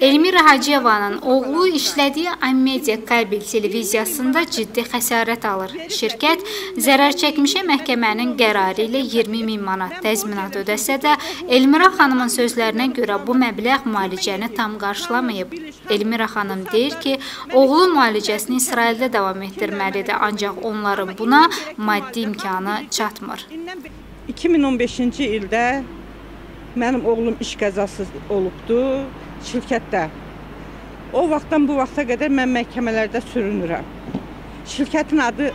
Elmira Hacıyevanın oğlu işlədiyi Ammedia kabel televiziyasında ciddi xəsarət alır. Şirkət zərər çəkmişə məhkəmənin qərarı ilə 20 min manat təzminat ödəsə də, Elmira xanımın sözlərinə görə bu məbləğ müalicəni tam qarşılamayıb. Elmira xanım deyir ki, oğlu müalicəsini İsraildə davam etdirməlidir, ancaq onların buna maddi imkanı çatmır. 2015-ci ildə mənim oğlum iş qəzası olubdu şirkətdə. O vaxtdan bu vaxta qədər mən məhkəmələrdə sürünürəm. Şirkətin adı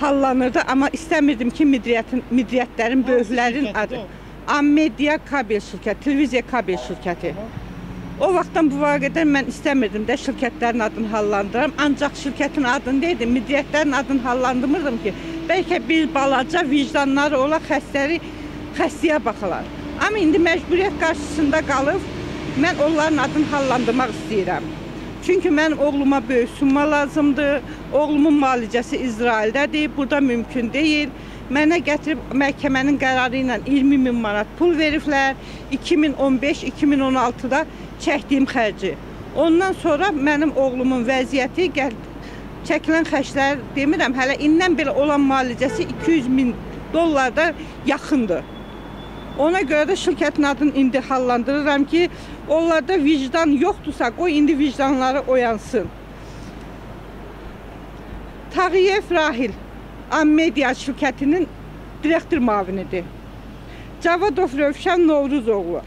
hallanırdı, amma istəmirdim ki, midriyyətin, midriyyətlərin, böyüklərin adı. Ammedia kabel şirkəti, televiziya kabel şirkəti. O vaxtdan bu vaxt qədər mən istəmirdim də şirkətlərin adını hallandıram. Ancaq şirkətin adını deyildim, midriyyətlərin adını hallandırmırdım ki, bəlkə bir balaca vicdanları ola xəstələri xəstəyə baxalar. Amma indi məcburiyyət qarşısında qalıb mən onların adını hallandırmaq istəyirəm. Çünki mənim oğluma böyük summa lazımdır. Oğlumun müalicəsi İsraildədir. Burada mümkün deyil. Mənə gətirib məhkəmənin qərarı ilə 20 min manat pul veriblər. 2015-2016-da çəkdiyim xərci. Ondan sonra mənim oğlumun vəziyyəti gəl çəkilən xərclər demirəm, hələ indən belə olan müalicəsi 200 min dollarda yaxındır. Ona görə də şirkətin adını indi hallandırıram ki, onlarda vicdan yoxdursa, qoy indi vicdanları oyansın. Tağıyev Rahil, Ammedia şirkətinin direktor mavinidir. Cavadov Rövşən Novruzoğlu,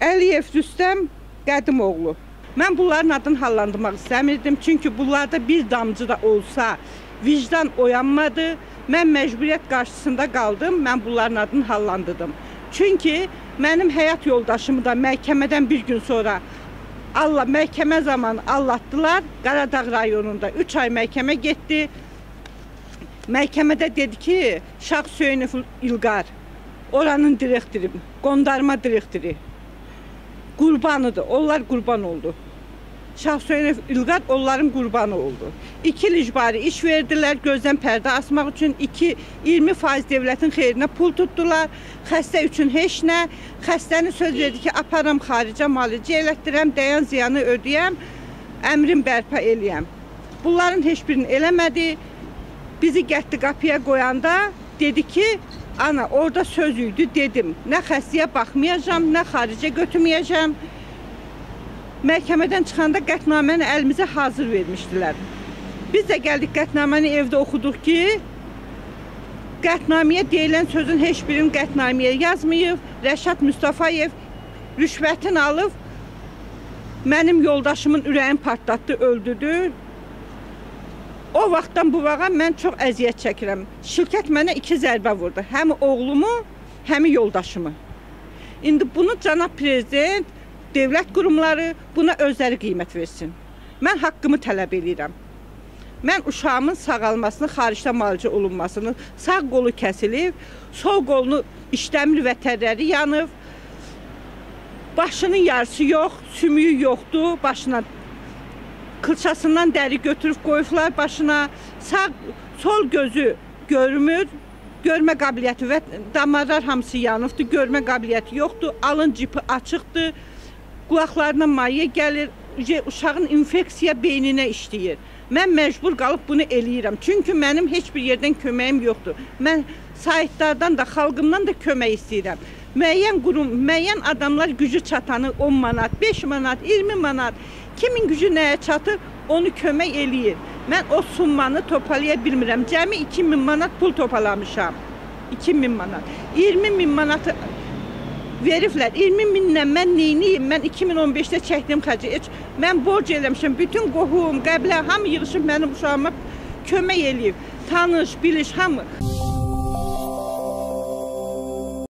Əliyev Rüstəm Qədimoğlu. Mən bunların adını hallandırmaq istəmirdim, çünki bunlarda bir damcı da olsa vicdan oyanmadı. Mən məcburiyyət qarşısında qaldım, mən bunların adını hallandırdım. Çünki mənim həyat yoldaşımı da məhkəmədən bir gün sonra Allah məhkəmə zamanı allatdılar. Qaradağ rayonunda 3 ay məhkəmə getdi. Məhkəmədə dedi ki, Şah Söyünov İlqar oranın direktori, qondarma direktori qurbanıdır. Onlar qurban oldu. Şahsöynov İlqar onların qurbanı oldu. İki il icbari iş verdilər gözdən pərdə asmaq üçün. 2 20% dövlətin xeyrinə pul tutdular. Xəstə üçün heç nə. Xəstəni söz verdi ki, aparam xaricə müalicə elətdirəm, dəyan ziyanı ödəyəm, əmrin bərpa eləyəm. Bunların heç birini eləmədi. Bizi gətdi qapıya qoyanda dedi ki, ana orada söz idi dedim. Nə xəstəyə baxmayacam, nə xaricə götürməyəcəm. Məhkəmədən çıxanda qətnaməni əlimizə hazır vermişdilər. Biz də gəldik qətnaməni evdə oxuduq ki, qətnamiyə deyilən sözün heç birini qətnamiyə yazmayıb. Rəşad Mustafayev rüşvətini alıb mənim yoldaşımın ürəyin partlatdı, öldürdü. O vaxtdan bu vaxa mən çox əziyyət çəkirəm. Şirkət mənə iki zərbə vurdu. Həm oğlumu, həm yoldaşımı. İndi bunu cənab prezident dövlət qurumları buna özləri qiymət versin. Mən haqqımı tələb edirəm. Mən uşağımın sağalmasını, xaricdə müalicə olunmasını, sağ qolu kəsilib, sol qolunu işləmir və tərləri yanıb, başının yarısı yox, sümüyü yoxdur, başına kılçasından dəri götürüb qoyublar başına, sağ, sol gözü görmür, görmə qabiliyyəti və damarlar hamısı yanıbdır, görmə qabiliyyəti yoxdur, alın cipi açıqdır, qulaqlarına maye gəlir, uşağın infeksiya beyninə işləyir. Mən məcbur qalıb bunu eləyirəm. Çünki mənim heç bir yerdən köməyim yoxdur. Mən saytlardan da, xalqımdan da kömək istəyirəm. Müəyyən qurum, müəyyən adamlar gücü çatanı 10 manat, 5 manat, 20 manat, kimin gücü nəyə çatır, onu kömək eləyir. Mən o summanı topalaya bilmirəm. Cəmi 2000 manat pul topalamışam. 2000 manat. 20 min manatı veriblər. 20 minlə mən neyniyim? Mən 2015-də çəkdiyim xərci. Mən borc eləmişəm. Bütün qohum, qəblə hamı yığışıb mənim uşağıma kömək eləyib. Tanış, biliş hamı.